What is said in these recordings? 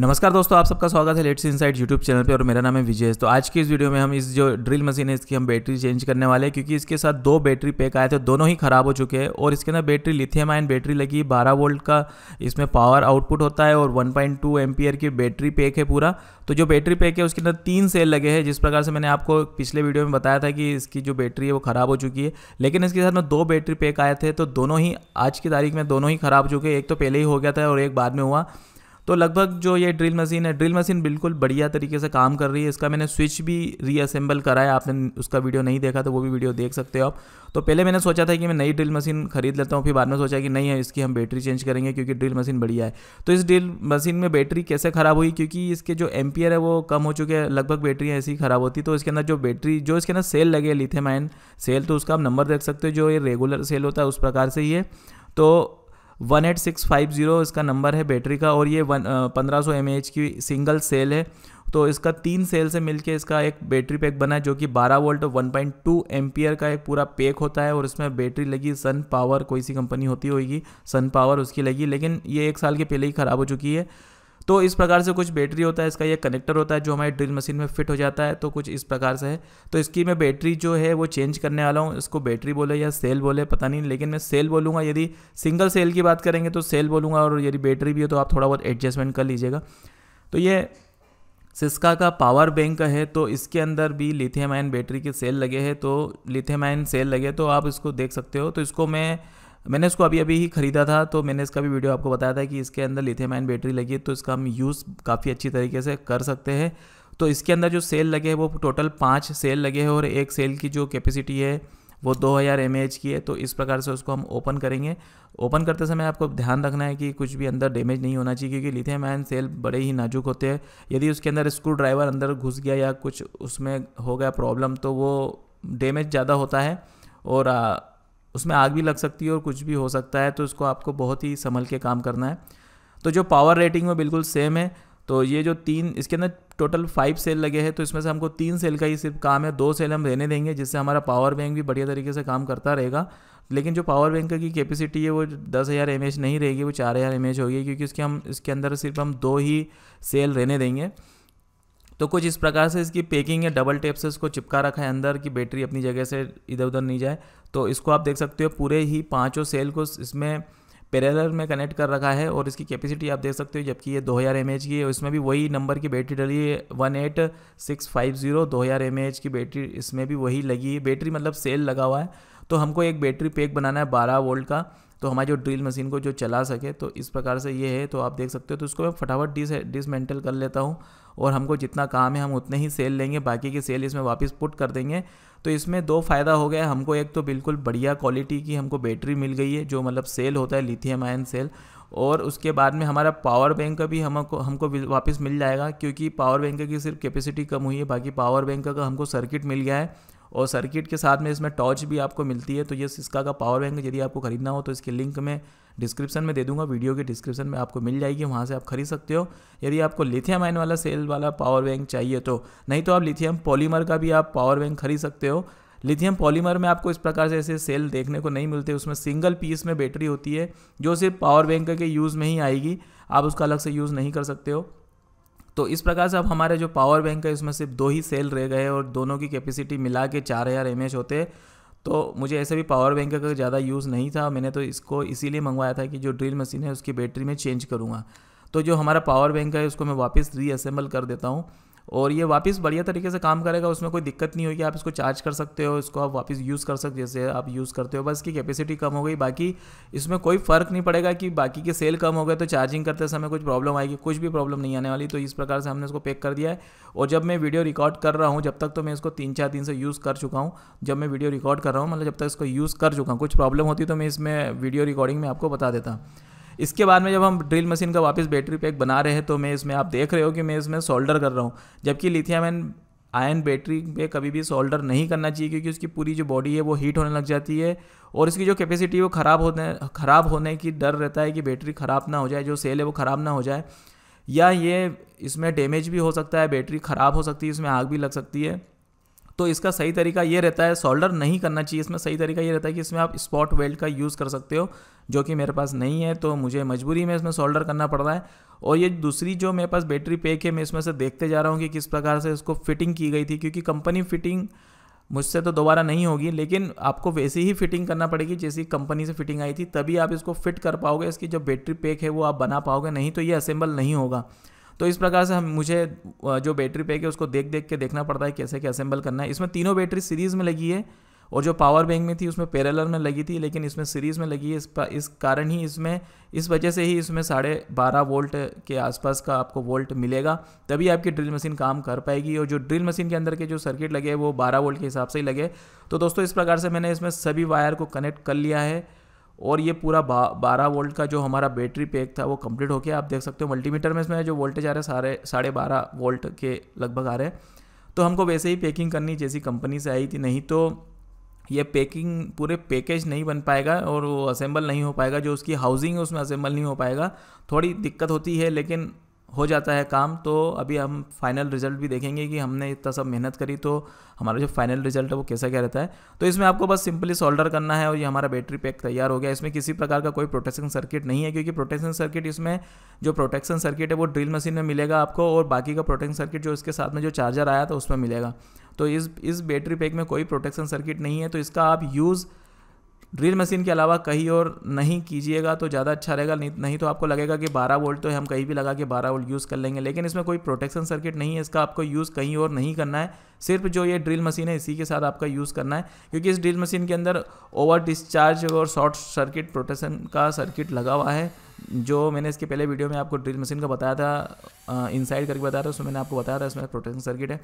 नमस्कार दोस्तों, आप सबका स्वागत है लेट्स इनसाइड यूट्यूब चैनल पे और मेरा नाम है विजय तो आज की इस वीडियो में हम इस जो ड्रिल मशीन है, इसकी हम बैटरी चेंज करने वाले हैं, क्योंकि इसके साथ दो बैटरी पैक आए थे, दोनों ही ख़राब हो चुके हैं और इसके अंदर बैटरी लिथियम आयन बैटरी लगी बारह वोल्ट का इसमें पावर आउटपुट होता है और वन पॉइंट की बैटरी पैक है पूरा। तो जो बैटरी पैक है, उसके अंदर तीन सेल लगे हैं, जिस प्रकार से मैंने आपको पिछले वीडियो में बताया था कि इसकी जो बैटरी है, वो ख़राब हो चुकी है। लेकिन इसके साथ में दो बैटरी पैक आए थे तो दोनों ही, आज की तारीख में दोनों ही ख़राब हो चुके एक तो पहले ही हो गया था और एक बाद में हुआ। तो लगभग जो ये ड्रिल मशीन है, ड्रिल मशीन बिल्कुल बढ़िया तरीके से काम कर रही है। इसका मैंने स्विच भी रीअसेंबल करा है। आपने उसका वीडियो नहीं देखा तो वो भी वीडियो देख सकते हो आप। तो पहले मैंने सोचा था कि मैं नई ड्रिल मशीन खरीद लेता हूँ, फिर बाद में सोचा कि नहीं है, इसकी हम बैटरी चेंज करेंगे क्योंकि ड्रिल मशीन बढ़िया है। तो इस ड्रिल मशीन में बैटरी कैसे ख़राब हुई? क्योंकि इसके जो एम्पियर है वो कम हो चुके हैं, लगभग बैटरी ऐसी ख़राब होती। तो इसके अंदर जो बैटरी, जो इसके अंदर सेल लगे लिथेमाइन सेल तो उसका आप नंबर देख सकते हो, जो ये रेगुलर सेल होता है उस प्रकार से ही है। तो one eight six five zero इसका नंबर है बैटरी का और ये वन पंद्रह सौ एम एच की सिंगल सेल है। तो इसका तीन सेल से मिलके इसका एक बैटरी पैक बना है जो कि 12 वोल्ट और 1.2 पॉइंट का एक पूरा पैक होता है और इसमें बैटरी लगी, सन पावर कोई सी कंपनी होती होगी, सन पावर उसकी लगी, लेकिन ये एक साल के पहले ही ख़राब हो चुकी है। तो इस प्रकार से कुछ बैटरी होता है, इसका यह कनेक्टर होता है जो हमारी ड्रिल मशीन में फिट हो जाता है तो कुछ इस प्रकार से है। तो इसकी मैं बैटरी जो है वो चेंज करने वाला हूँ, इसको बैटरी बोले या सेल बोले, पता नहीं, लेकिन मैं सेल बोलूँगा। यदि सिंगल सेल की बात करेंगे तो सेल बोलूँगा और यदि बैटरी भी हो तो आप थोड़ा बहुत एडजस्टमेंट कर लीजिएगा। तो ये सिस्का का पावर बैंक है तो इसके अंदर भी लिथियम आयन बैटरी के सेल लगे हैं तो लिथियम आयन सेल लगे तो आप इसको देख सकते हो। तो इसको मैं मैंने इसको अभी अभी ही ख़रीदा था तो मैंने इसका भी वीडियो आपको बताया था कि इसके अंदर लिथियम आयन बैटरी लगी है तो इसका हम यूज़ काफ़ी अच्छी तरीके से कर सकते हैं। तो इसके अंदर जो सेल लगे हैं, वो टोटल पाँच सेल लगे हैं और एक सेल की जो कैपेसिटी है, वो 2000 हज़ार की है तो इस प्रकार से उसको हम ओपन करेंगे। ओपन करते समय आपको ध्यान रखना है कि कुछ भी अंदर डैमेज नहीं होना चाहिए, क्योंकि लिथियम आयन सेल बड़े ही नाजुक होते हैं। यदि उसके अंदर स्क्रू ड्राइवर अंदर घुस गया या कुछ उसमें हो गया प्रॉब्लम तो वो डैमेज ज़्यादा होता है और उसमें आग भी लग सकती है और कुछ भी हो सकता है तो उसको आपको बहुत ही संभल के काम करना है। तो जो पावर रेटिंग में बिल्कुल सेम है तो ये जो तीन, इसके अंदर टोटल फाइव सेल लगे हैं तो इसमें से हमको तीन सेल का ही सिर्फ़ काम है, दो सेल हम रहने देंगे, जिससे हमारा पावर बैंक भी बढ़िया तरीके से काम करता रहेगा। लेकिन जो पावर बैंक की कैपेसिटी है, वो दस हज़ार एम नहीं रहेगी, वो चार हज़ार एम होगी, क्योंकि इसके हम, इसके अंदर सिर्फ़ हम दो ही सेल रहने देंगे। तो कुछ इस प्रकार से इसकी पैकिंग है डबल टेप से इसको चिपका रखा है अंदर कि बैटरी अपनी जगह से इधर उधर नहीं जाए। तो इसको आप देख सकते हो, पूरे ही पाँचों सेल को इसमें पैरेलल में कनेक्ट कर रखा है और इसकी कैपेसिटी आप देख सकते हो, जबकि ये 2000 हज़ार की है इसमें भी वही नंबर की बैटरी डली है one eight six five zero दो हज़ार एम की बैटरी इसमें भी वही लगी है। बैटरी मतलब सेल लगा हुआ है। तो हमको एक बैटरी पैक बनाना है बारह वोल्ट का। तो हमारी जो ड्रिल मशीन को जो चला सके तो इस प्रकार से ये है तो आप देख सकते हो। तो उसको मैं फटाफट डिस, डिसमेंटल कर लेता हूँ और हमको जितना काम है, हम उतने ही सेल लेंगे, बाकी की सेल इसमें वापस पुट कर देंगे। तो इसमें दो फ़ायदा हो गया हमको एक तो बिल्कुल बढ़िया क्वालिटी की हमको बैटरी मिल गई है, जो मतलब सेल होता है, लिथियम आयन सेल। और उसके बाद में हमारा पावर बैंक का भी हमको हमको वापस मिल जाएगा, क्योंकि पावर बैंक की सिर्फ़ कैपेसिटी कम हुई है, बाकी पावर बैंक का हमको सर्किट मिल गया है। और सर्किट के साथ में इसमें टॉर्च भी आपको मिलती है तो ये सिस्का का पावर बैंक यदि आपको ख़रीदना हो तो इसके लिंक में डिस्क्रिप्शन में दे दूँगा, वीडियो के डिस्क्रिप्शन में आपको मिल जाएगी, वहाँ से आप खरीद सकते हो। यदि आपको लिथियम आयन वाला सेल वाला पावर बैंक चाहिए तो नहीं तो आप लिथियम पॉलीमर का भी आप पावर बैंक खरीद सकते हो। लिथियम पॉलीमर में आपको इस प्रकार से ऐसे सेल देखने को नहीं मिलते, उसमें सिंगल पीस में बैटरी होती है, जो सिर्फ़ पावर बैंक के यूज़ में ही आएगी, आप उसका अलग से यूज़ नहीं कर सकते हो। तो इस प्रकार से अब हमारे जो पावर बैंक है उसमें सिर्फ़ दो ही सेल रह गए और दोनों की कैपेसिटी मिला के चार हज़ार एमएच होते तो मुझे ऐसे भी पावर बैंक का ज़्यादा यूज़ नहीं था। मैंने तो इसको इसीलिए मंगवाया था कि जो ड्रिल मशीन है, उसकी बैटरी में चेंज करूँगा। तो जो हमारा पावर बैंक है, उसको मैं वापस रीअसेंबल कर देता हूँ। और ये वापस बढ़िया तरीके से काम करेगा, उसमें कोई दिक्कत नहीं होगी, आप इसको चार्ज कर सकते हो, इसको आप वापस यूज़ कर सकते जैसे आप यूज़ करते हो, बस इसकी कैपेसिटी कम हो गई, बाकी इसमें कोई फ़र्क नहीं पड़ेगा कि बाकी के सेल कम हो गए तो चार्जिंग करते समय कुछ प्रॉब्लम आएगी, कुछ भी प्रॉब्लम नहीं आने वाली तो इस प्रकार से हमने इसको पैक कर दिया है। और जब मैं वीडियो रिकॉर्ड कर रहा हूँ, जब तक तो मैं इसको तीन चार दिन से यूज़ कर चुका हूँ, जब मैं वीडियो रिकॉर्ड कर रहा हूँ मतलब जब तक इसको यूज़ कर चुका हूँ, कुछ प्रॉब्लम होती तो मैं इसमें वीडियो रिकॉर्डिंग में आपको बता देता। इसके बाद में जब हम ड्रिल मशीन का वापस बैटरी पैक बना रहे हैं तो मैं इसमें आप देख रहे हो कि मैं इसमें सोल्डर कर रहा हूँ। जबकि लिथियम एन आयन बैटरी पे कभी भी सोल्डर नहीं करना चाहिए, क्योंकि उसकी पूरी जो बॉडी है, वो हीट होने लग जाती है और इसकी जो कैपेसिटी वो ख़राब होने ख़राब होने की डर रहता है कि बैटरी ख़राब ना हो जाए, जो सेल है, वो ख़राब ना हो जाए। या ये इसमें डैमेज भी हो सकता है बैटरी ख़राब हो सकती है, इसमें आग भी लग सकती है। तो इसका सही तरीका ये रहता है सोल्डर नहीं करना चाहिए इसमें। सही तरीका ये रहता है कि इसमें आप स्पॉट वेल्ड का यूज़ कर सकते हो, जो कि मेरे पास नहीं है तो मुझे मजबूरी में इसमें सोल्डर करना पड़ रहा है। और ये दूसरी जो मेरे पास बैटरी पैक है, मैं इसमें से देखते जा रहा हूँ कि किस प्रकार से इसको फिटिंग की गई थी, क्योंकि कंपनी फिटिंग मुझसे तो दोबारा नहीं होगी, लेकिन आपको वैसी ही फिटिंग करना पड़ेगी जैसी कंपनी से फिटिंग आई थी, तभी आप इसको फिट कर पाओगे, इसकी जो बैटरी पैक है वो आप बना पाओगे, नहीं तो ये असेंबल नहीं होगा। तो इस प्रकार से हम, मुझे जो बैटरी पैक है, उसको देख देख के देखना पड़ता है कैसे क्या असेंबल करना है। इसमें तीनों बैटरी सीरीज़ में लगी है और जो पावर बैंक में थी, उसमें पैरेलल में लगी थी, लेकिन इसमें सीरीज़ में लगी है। इस इस कारण ही इसमें, इस वजह से ही इसमें साढ़े बारह वोल्ट के आसपास का आपको वोल्ट मिलेगा। तभी आपकी ड्रिल मशीन काम कर पाएगी और जो ड्रिल मशीन के अंदर के जो सर्किट लगे वो बारह वोल्ट के हिसाब से ही लगे। तो दोस्तों, इस प्रकार से मैंने इसमें सभी वायर को कनेक्ट कर लिया है। और ये पूरा बारह वोल्ट का जो हमारा बैटरी पैक था वो कंप्लीट हो गया आप देख सकते हो। मल्टीमीटर में इसमें जो वोल्टेज आ रहे हैं, सारे, साढ़े बारह वोल्ट के लगभग आ रहे हैं। तो हमको वैसे ही पैकिंग करनी जैसी कंपनी से आई थी, नहीं तो ये पैकिंग पूरे पैकेज नहीं बन पाएगा और वो असेंबल नहीं हो पाएगा। जो उसकी हाउसिंग है, उसमें असेंबल नहीं हो पाएगा। थोड़ी दिक्कत होती है, लेकिन हो जाता है काम तो अभी हम फाइनल रिज़ल्ट भी देखेंगे कि हमने इतना सब मेहनत करी तो हमारा जो फाइनल रिज़ल्ट है वो कैसा क्या रहता है। तो इसमें आपको बस सिंपली सोल्डर करना है और ये हमारा बैटरी पैक तैयार हो गया। इसमें किसी प्रकार का कोई प्रोटेक्शन सर्किट नहीं है, क्योंकि प्रोटेक्शन सर्किट इसमें जो प्रोटेक्शन सर्किट है वो ड्रिल मशीन में मिलेगा आपको और बाकी का प्रोटेक्शन सर्किट जो इसके साथ में जो चार्जर आया था उसमें मिलेगा। तो इस इस बैटरी पैक में कोई प्रोटेक्शन सर्किट नहीं है तो इसका आप यूज़ ड्रिल मशीन के अलावा कहीं और नहीं कीजिएगा तो ज़्यादा अच्छा रहेगा, नहीं तो आपको लगेगा कि 12 वोल्ट तो हम कहीं भी लगा के 12 वोल्ट यूज़ कर लेंगे, लेकिन इसमें कोई प्रोटेक्शन सर्किट नहीं है, इसका आपको यूज़ कहीं और नहीं करना है, सिर्फ़ जो ये ड्रिल मशीन है इसी के साथ आपका यूज़ करना है, क्योंकि इस ड्रिल मशीन के अंदर ओवर डिस्चार्ज और शॉर्ट सर्किट प्रोटेक्शन का सर्किट लगा हुआ है जो मैंने इसके पहले वीडियो में आपको ड्रिल मशीन का बताया था इनसाइड करके बताया था, उसमें मैंने आपको बताया था, इसमें प्रोटेक्शन सर्किट है।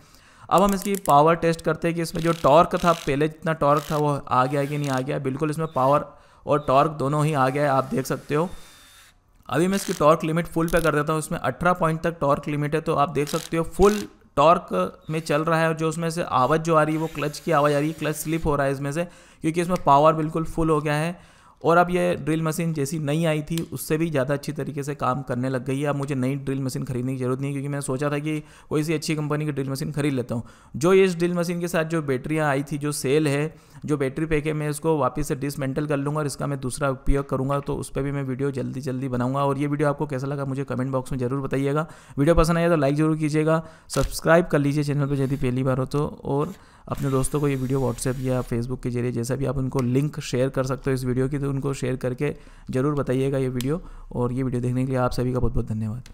अब हम इसकी पावर टेस्ट करते हैं कि इसमें जो टॉर्क था, पहले जितना टॉर्क था वो आ गया कि नहीं आ गया बिल्कुल इसमें पावर और टॉर्क दोनों ही आ गया है आप देख सकते हो। अभी मैं इसकी टॉर्क लिमिट फुल पे कर देता हूँ, इसमें 18 पॉइंट तक टॉर्क लिमिट है तो आप देख सकते हो फुल टॉर्क में चल रहा है और जो उसमें से आवाज़ जो आ रही है, वो क्लच की आवाज़ आ रही है क्लच स्लिप हो रहा है इसमें से, क्योंकि इसमें पावर बिल्कुल फुल हो गया है। और अब ये ड्रिल मशीन जैसी नई आई थी, उससे भी ज़्यादा अच्छी तरीके से काम करने लग गई है। अब मुझे नई ड्रिल मशीन खरीदने की ज़रूरत नहीं क्योंकि मैंने सोचा था कि कोई सी अच्छी कंपनी की ड्रिल मशीन खरीद लेता हूँ। जो इस ड्रिल मशीन के साथ जो बैटरियाँ आई थी, जो सेल है, जो बैटरी पैक है, मैं इसको वापस से डिसमेंटल कर लूँगा और इसका मैं दूसरा उपयोग करूँगा तो उस पर भी मैं वीडियो जल्दी जल्दी बनाऊँगा। और ये वीडियो आपको कैसा लगा, मुझे कमेंट बॉक्स में ज़रूर बताइएगा। वीडियो पसंद आया तो लाइक ज़रूर कीजिएगा, सब्सक्राइब कर लीजिए चैनल पर यदि पहली बार हो तो और अपने दोस्तों को ये वीडियो व्हाट्सएप या फेसबुक के ज़रिए जैसा भी आप उनको लिंक शेयर कर सकते हो इस वीडियो की तो उनको शेयर करके ज़रूर बताइएगा ये वीडियो। और ये वीडियो देखने के लिए आप सभी का बहुत बहुत धन्यवाद।